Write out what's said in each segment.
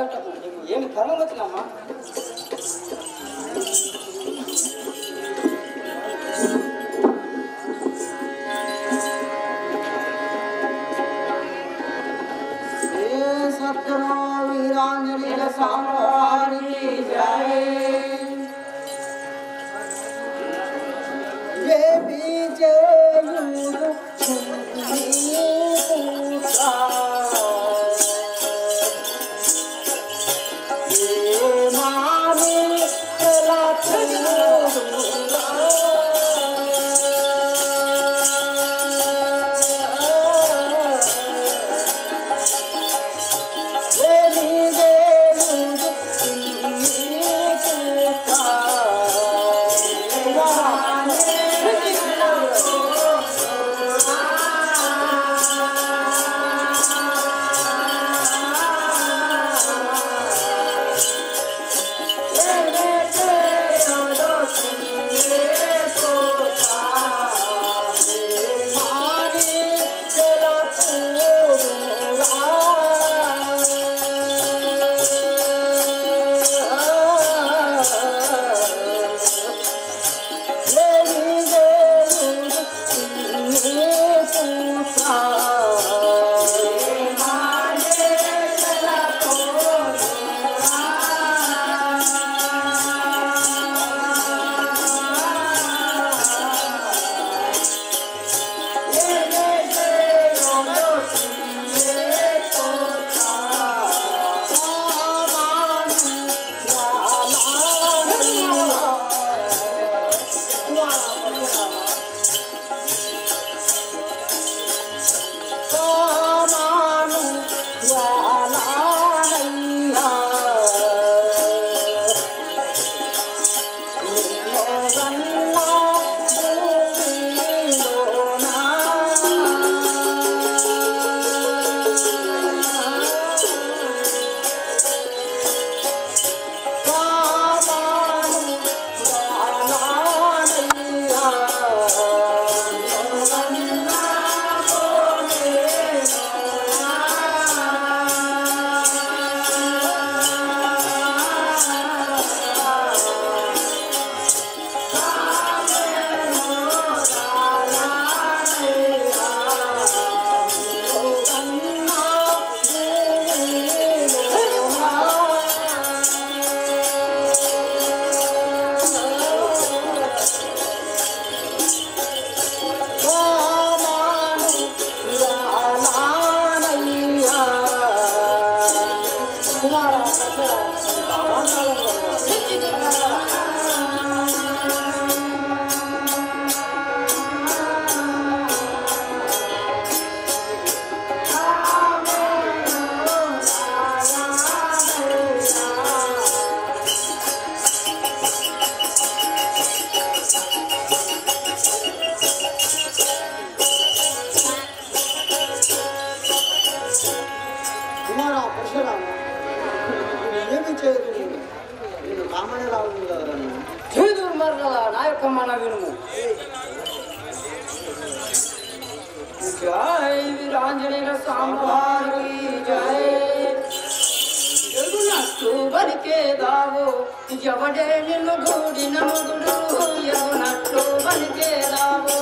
ಆಯ್ತಮ್ಮ ನೀವು ಏನು ಕ್ರಮ ಗೊತ್ತಿಲ್ಲಮ್ಮ చేరావు ఎవడే నిన్ను గూడిన ముగుడు ఎవనట్లు పనిచేరావు?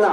না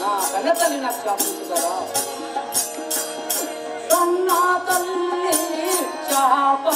నా కన్న తల్లి నాకు కన్నా తల్లి శాప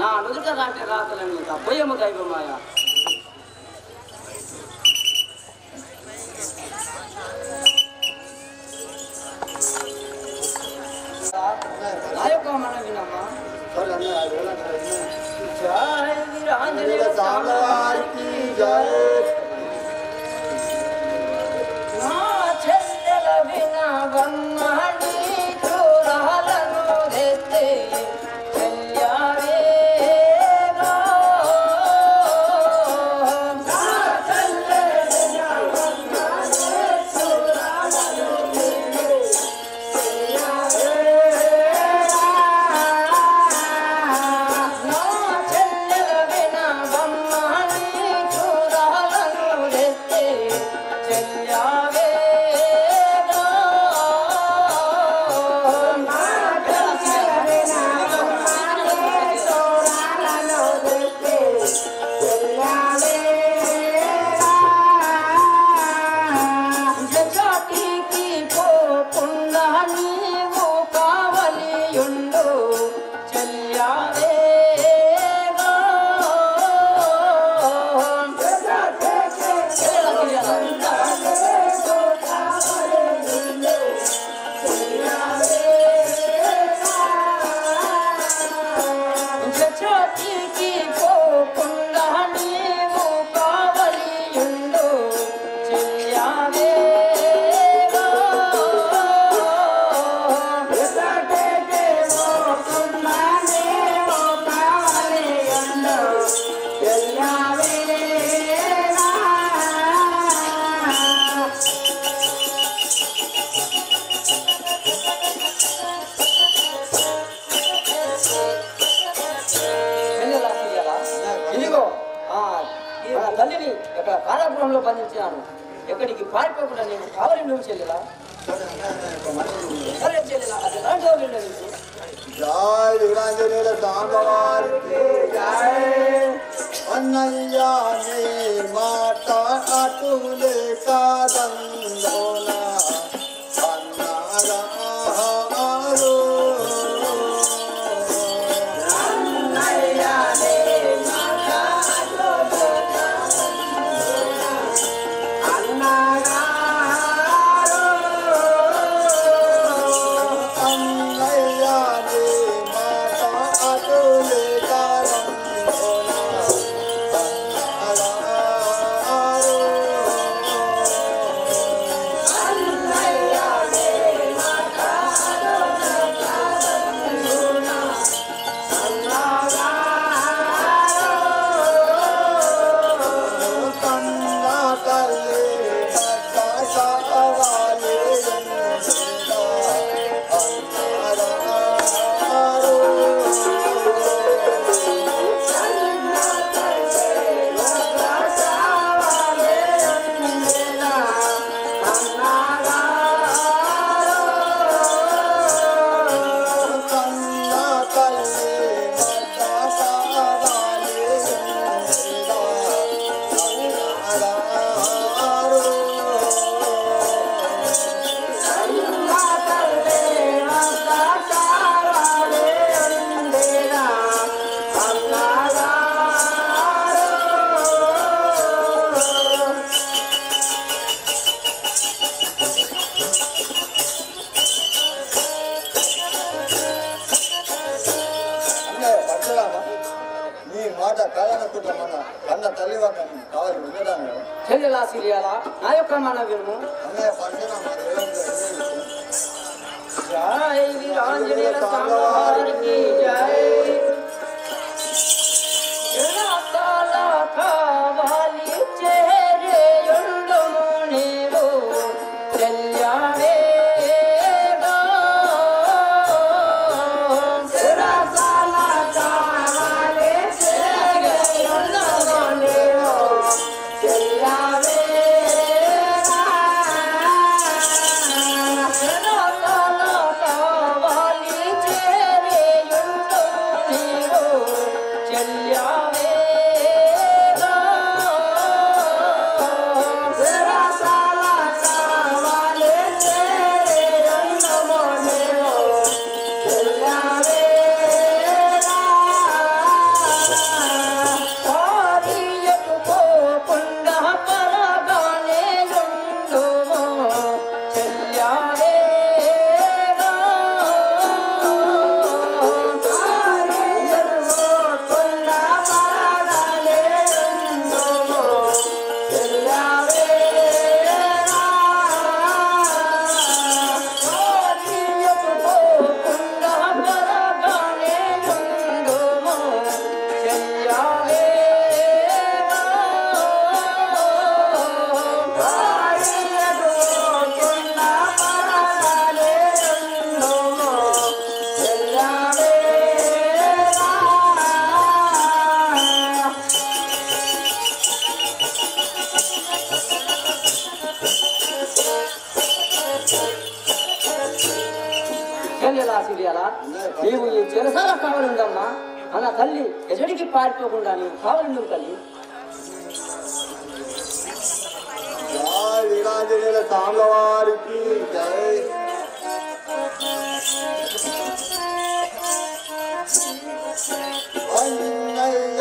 ನಾನು ದುಡ್ಡ ಕಾಟೆ ಕಾತಲ ಅಂತ ಪೊಯ್ಯಮ್ಮ ಕೈಗೋ ಮಾಯ जय वीर आंजनेय की जय తండ్రిని యొక్క కారాగృహంలో బంధించినాను ఎక్కడికి పారిపోకుండా నేను కావలి నువ్వు చెల్లెలా జయ యుగాంజనేయుల సాంబవారికి జయ అన్నయ్య మాత అటులే కాదందోనా అద్భుతమైన అన్న తల్లిదండ్రులను కావాలి ఉండడాన్ని చెల్లెలా సిరియాలా నా యొక్క మనవిము అన్నయ్య పడుతున్నా జై వీరాంజనేయ స్వామి వారికి జై చెల్లెలా సిరియాలా నీవు ఈ చెరసాల కావాలందమ్మా అన్న తల్లి ఎజడికి పారిపోకుండా నీవు కావాలందు తల్లి జై వీరాంజనేయుల స్వాముల వారికి జై అన్నయ్య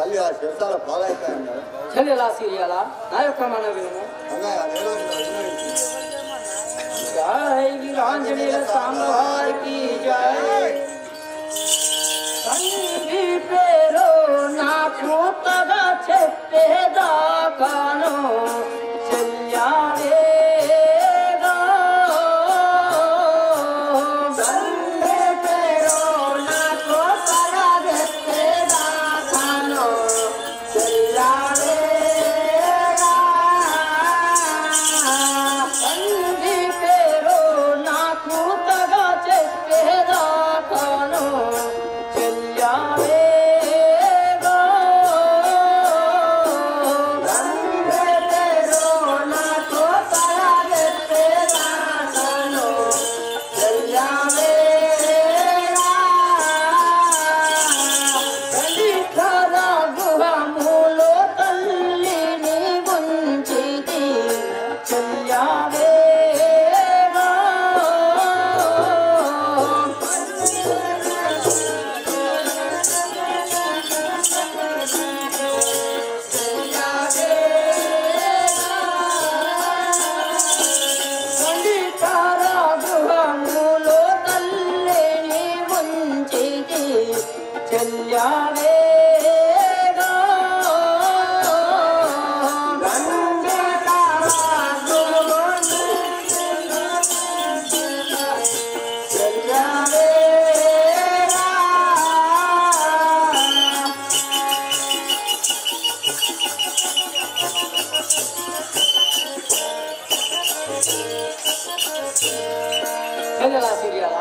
మన తల్లి ఆ శిరసాల పాలైపోయాను కదా చెల్లెలా సిరియాలా నా యొక్క మన వినుము అన్నయ్య నేను విన్నవించి జై వీరాంజనేయ స్వామి వారికి జై తండ్రి పేరు నా పూతగా చెప్పేదాకాను సీరియలా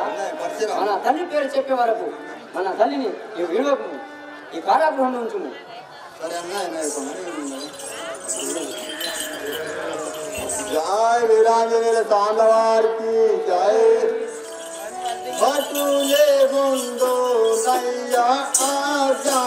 అన్నయ్య పరశురామ మన తల్లి పేరు చెప్పే వరకు మన తల్లిని ఈ విడవకు ఈ కారాగృహం ఉంచుము సరే అన్నయ్య అన్నయ్య ఒక మనవి ఉన్నది. జై వీరాంజనేయుల స్వాముల వారికి జై భటులే ముందు నయ్య ఆజా